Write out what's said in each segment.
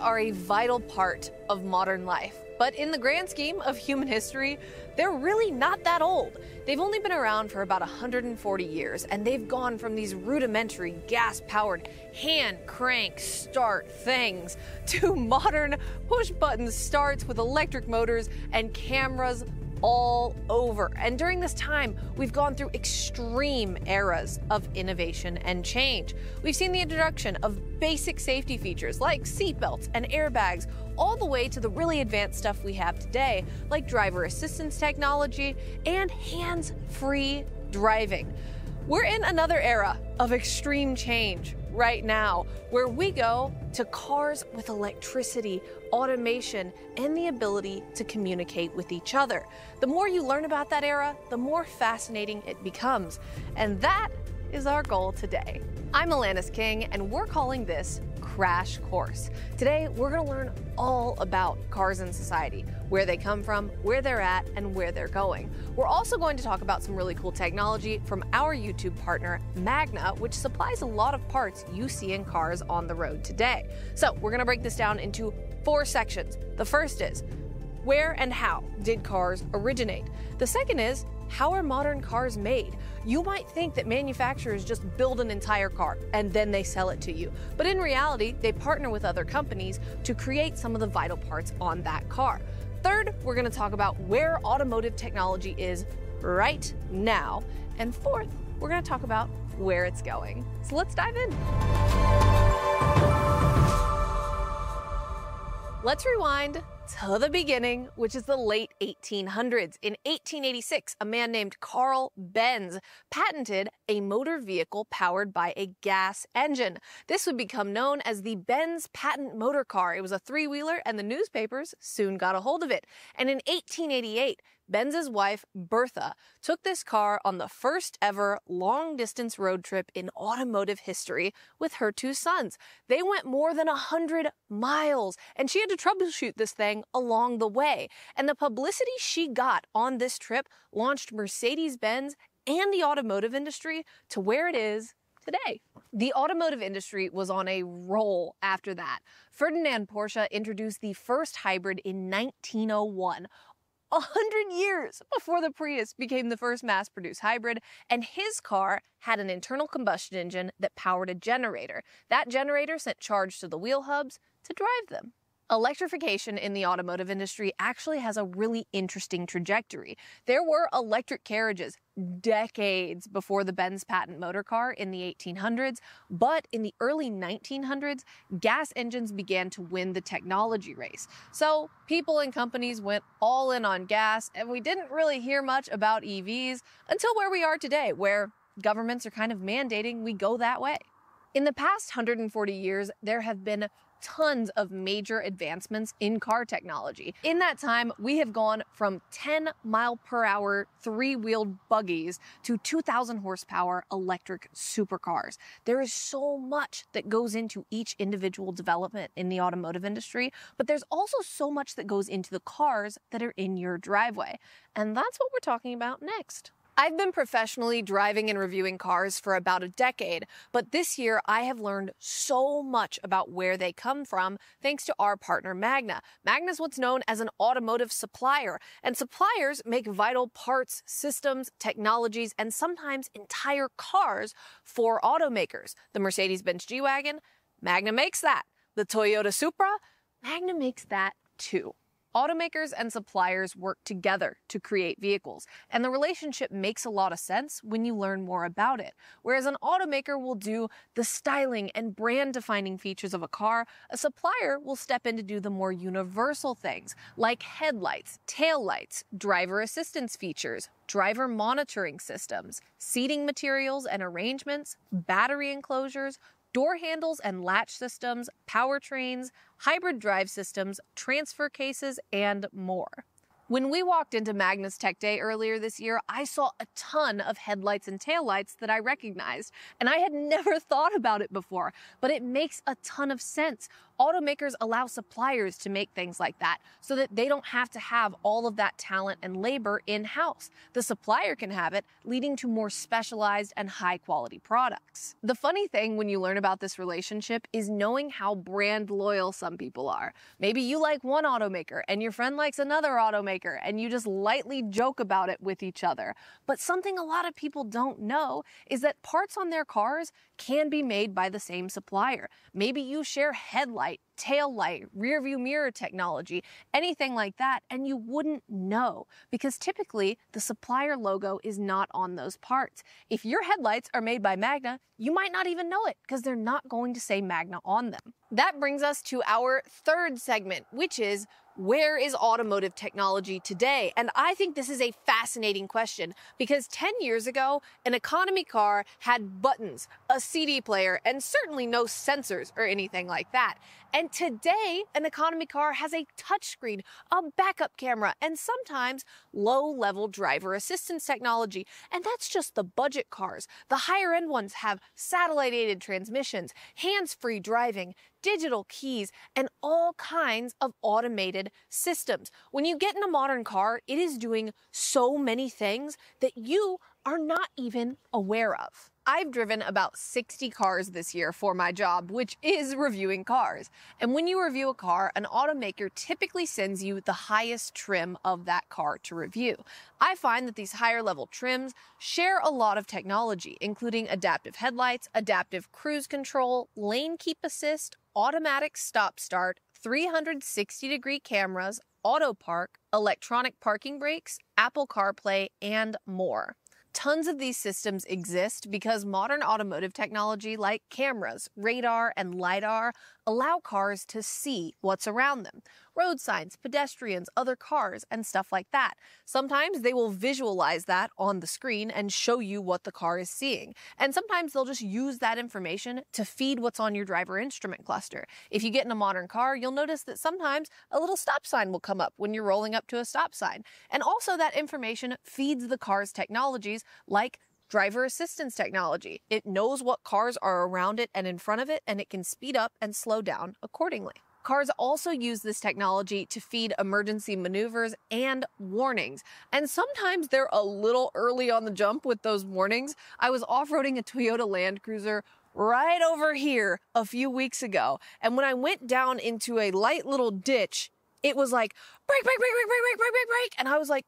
are a vital part of modern life, but in the grand scheme of human history, they're really not that old. They've only been around for about 140 years, and they've gone from these rudimentary gas powered hand crank start things to modern push button starts with electric motors and cameras all over. And during this time, we've gone through extreme eras of innovation and change. We've seen the introduction of basic safety features like seatbelts and airbags, all the way to the really advanced stuff we have today, like driver assistance technology and hands free driving. We're in another era of extreme change right now, where we go to cars with electricity, automation, and the ability to communicate with each other. The more you learn about that era, the more fascinating it becomes. And that is our goal today. I'm Alanis King, and we're calling this Crash Course. Today, we're going to learn all about cars in society, where they come from, where they're at, and where they're going. We're also going to talk about some really cool technology from our YouTube partner, Magna, which supplies a lot of parts you see in cars on the road today. So, we're going to break this down into four sections. The first is where and how did cars originate? The second is how are modern cars made? You might think that manufacturers just build an entire car and then they sell it to you. But in reality, they partner with other companies to create some of the vital parts on that car. Third, we're going to talk about where automotive technology is right now. And fourth, we're going to talk about where it's going. So let's dive in. Let's rewind to the beginning, which is the late 1800s. In 1886, a man named Carl Benz patented a motor vehicle powered by a gas engine. This would become known as the Benz patent motor car. It was a three wheeler, and the newspapers soon got a hold of it. And in 1888, Benz's wife, Bertha, took this car on the first ever long distance road trip in automotive history with her two sons. They went more than 100 miles, and she had to troubleshoot this thing along the way. And the publicity she got on this trip launched Mercedes Benz and the automotive industry to where it is today. The automotive industry was on a roll after that. Ferdinand Porsche introduced the first hybrid in 1901, a hundred years before the Prius became the first mass produced hybrid, and his car had an internal combustion engine that powered a generator. That generator sent charge to the wheel hubs to drive them. Electrification in the automotive industry actually has a really interesting trajectory. There were electric carriages decades before the Benz patent motor car in the 1800s, but in the early 1900s, gas engines began to win the technology race. So people and companies went all in on gas, and we didn't really hear much about EVs until where we are today, where governments are kind of mandating we go that way. In the past 140 years, there have been tons of major advancements in car technology. In that time, we have gone from 10 mile per hour three wheeled buggies to 2,000 horsepower electric supercars. There is so much that goes into each individual development in the automotive industry, but there's also so much that goes into the cars that are in your driveway. And that's what we're talking about next. I've been professionally driving and reviewing cars for about a decade, but this year I have learned so much about where they come from thanks to our partner Magna. Magna is what's known as an automotive supplier, and suppliers make vital parts, systems, technologies, and sometimes entire cars for automakers. The Mercedes Benz G Wagon, Magna makes that. The Toyota Supra, Magna makes that too. Automakers and suppliers work together to create vehicles, and the relationship makes a lot of sense when you learn more about it. Whereas an automaker will do the styling and brand defining features of a car, a supplier will step in to do the more universal things like headlights, taillights, driver assistance features, driver monitoring systems, seating materials and arrangements, battery enclosures, door handles and latch systems, powertrains, hybrid drive systems, transfer cases, and more. When we walked into Magna's Tech Day earlier this year, I saw a ton of headlights and taillights that I recognized, and I had never thought about it before, but it makes a ton of sense. Automakers allow suppliers to make things like that so that they don't have to have all of that talent and labor in house. The supplier can have it, leading to more specialized and high quality products. The funny thing when you learn about this relationship is knowing how brand loyal some people are. Maybe you like one automaker and your friend likes another automaker and you just lightly joke about it with each other. But something a lot of people don't know is that parts on their cars can be made by the same supplier. Maybe you share headlight, light, tail light, rear view mirror technology, anything like that, and you wouldn't know because typically the supplier logo is not on those parts. If your headlights are made by Magna, you might not even know it because they're not going to say Magna on them. That brings us to our third segment, which is where is automotive technology today? And I think this is a fascinating question because 10 years ago, an economy car had buttons, a CD player, and certainly no sensors or anything like that. And today, an economy car has a touchscreen, a backup camera, and sometimes low level driver assistance technology. And that's just the budget cars. The higher end ones have satellite aided transmissions, hands free driving, digital keys, and all kinds of automated systems. When you get in a modern car, it is doing so many things that you are not even aware of. I've driven about 60 cars this year for my job, which is reviewing cars. And when you review a car, an automaker typically sends you the highest trim of that car to review. I find that these higher level trims share a lot of technology, including adaptive headlights, adaptive cruise control, lane keep assist, automatic stop start, 360 degree cameras, auto park, electronic parking brakes, Apple CarPlay, and more. Tons of these systems exist because modern automotive technology like cameras, radar, and LiDAR allow cars to see what's around them road signs, pedestrians, other cars, and stuff like that. Sometimes they will visualize that on the screen and show you what the car is seeing. And sometimes they'll just use that information to feed what's on your driver instrument cluster. If you get in a modern car, you'll notice that sometimes a little stop sign will come up when you're rolling up to a stop sign. And also, that information feeds the car's technologies like driver assistance technology. It knows what cars are around it and in front of it, and it can speed up and slow down accordingly. Cars also use this technology to feed emergency maneuvers and warnings. And sometimes they're a little early on the jump with those warnings. I was off roading a Toyota Land Cruiser right over here a few weeks ago. And when I went down into a light little ditch, it was like, brake, brake, brake, brake, brake, brake, brake, brake, brake. And I was like,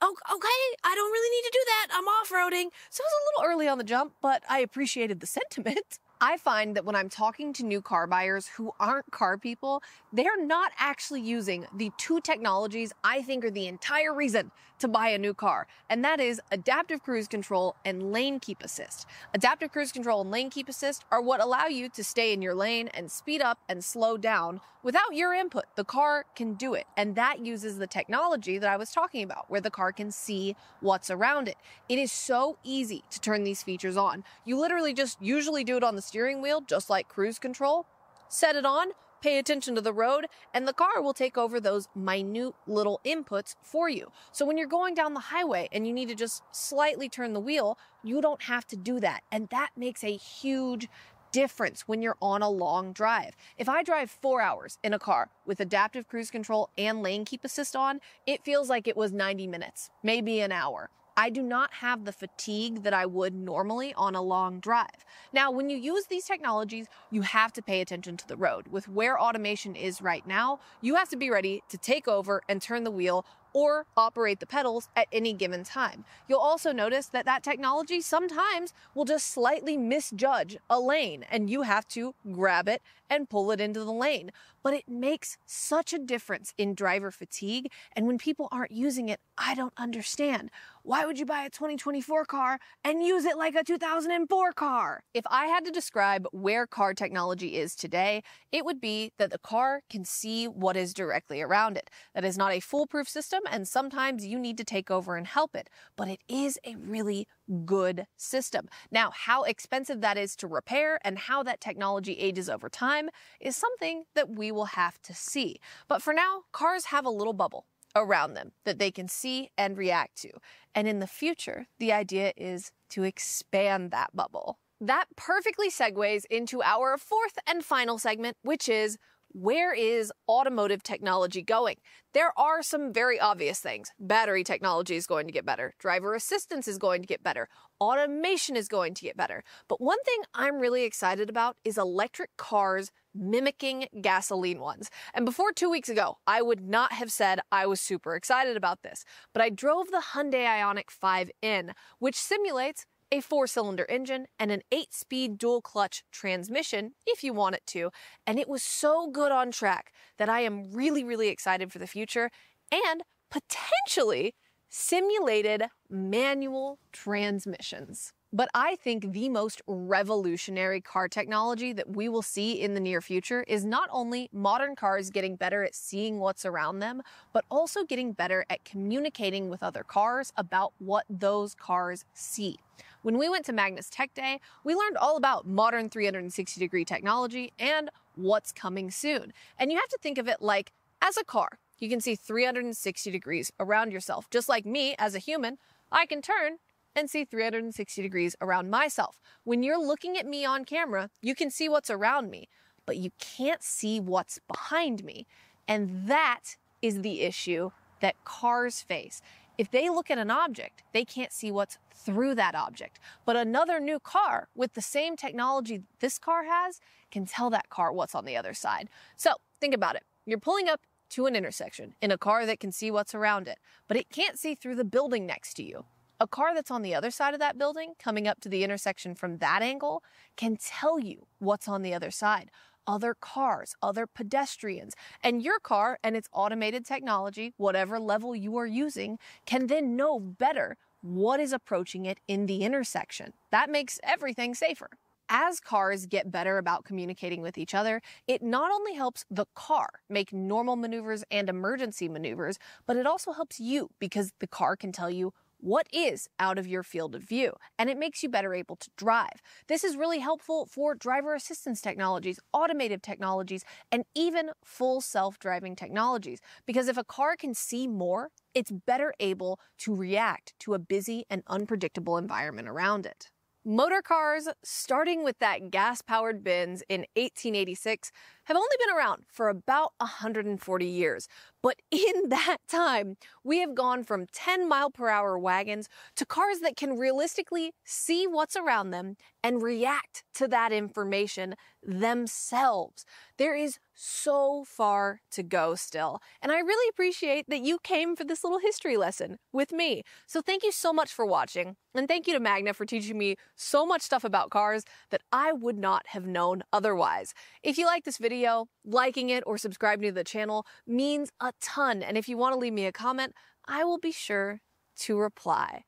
oh, okay, I don't really need to do that. I'm off roading. So it was a little early on the jump, but I appreciated the sentiment. I find that when I'm talking to new car buyers who aren't car people, they're not actually using the two technologies I think are the entire reason to buy a new car, and that is adaptive cruise control and lane keep assist. Adaptive cruise control and lane keep assist are what allow you to stay in your lane and speed up and slow down without your input. The car can do it, and that uses the technology that I was talking about, where the car can see what's around it. It is so easy to turn these features on. You literally just usually do it on the steering wheel, just like cruise control. Set it on, pay attention to the road, and the car will take over those minute little inputs for you. So when you're going down the highway and you need to just slightly turn the wheel, you don't have to do that. And that makes a huge difference when you're on a long drive. If I drive four hours in a car with adaptive cruise control and lane keep assist on, it feels like it was 90 minutes, maybe an hour. I do not have the fatigue that I would normally on a long drive. Now, when you use these technologies, you have to pay attention to the road. With where automation is right now, you have to be ready to take over and turn the wheel or operate the pedals at any given time. You'll also notice that that technology sometimes will just slightly misjudge a lane and you have to grab it and pull it into the lane. But it makes such a difference in driver fatigue. And when people aren't using it, I don't understand. Why would you buy a 2024 car and use it like a 2004 car? If I had to describe where car technology is today, it would be that the car can see what is directly around it. That is not a foolproof system, and sometimes you need to take over and help it, but it is a really good system. Now, how expensive that is to repair and how that technology ages over time is something that we will have to see. But for now, cars have a little bubble around them that they can see and react to. And in the future, the idea is to expand that bubble. That perfectly segues into our fourth and final segment, which is where is automotive technology going? There are some very obvious things. Battery technology is going to get better. Driver assistance is going to get better. Automation is going to get better. But one thing I'm really excited about is electric cars mimicking gasoline ones. And before two weeks ago, I would not have said I was super excited about this. But I drove the Hyundai Ioniq 5N, which simulates a four cylinder engine, and an eight speed dual clutch transmission if you want it to. And it was so good on track that I am really, really excited for the future and potentially simulated manual transmissions. But I think the most revolutionary car technology that we will see in the near future is not only modern cars getting better at seeing what's around them, but also getting better at communicating with other cars about what those cars see. When we went to Magna's Tech Day, we learned all about modern 360 degree technology and what's coming soon. And you have to think of it like as a car. You can see 360 degrees around yourself. Just like me as a human, I can turn and see 360 degrees around myself. When you're looking at me on camera, you can see what's around me, but you can't see what's behind me. And that is the issue that cars face. If they look at an object, they can't see what's through that object. But another new car with the same technology this car has can tell that car what's on the other side. So think about it. You're pulling up to an intersection in a car that can see what's around it, but it can't see through the building next to you. A car that's on the other side of that building, coming up to the intersection from that angle, can tell you what's on the other side. Other cars, other pedestrians, and your car and its automated technology, whatever level you are using, can then know better what is approaching it in the intersection. That makes everything safer. As cars get better about communicating with each other, it not only helps the car make normal maneuvers and emergency maneuvers, but it also helps you because the car can tell you what is out of your field of view, and it makes you better able to drive. This is really helpful for driver assistance technologies, automated technologies, and even full self driving technologies. Because if a car can see more, it's better able to react to a busy and unpredictable environment around it. Motor cars, starting with that gas powered Benz in 1886, have only been around for about 140 years. But in that time, we have gone from 10 mile per hour wagons to cars that can realistically see what's around them and react to that information themselves. There is so far to go still. And I really appreciate that you came for this little history lesson with me. So thank you so much for watching. And thank you to Magna for teaching me so much stuff about cars that I would not have known otherwise. If you like this video, video, liking it, or subscribing to the channel means a ton. And if you want to leave me a comment, I will be sure to reply.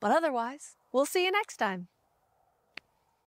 But otherwise, we'll see you next time.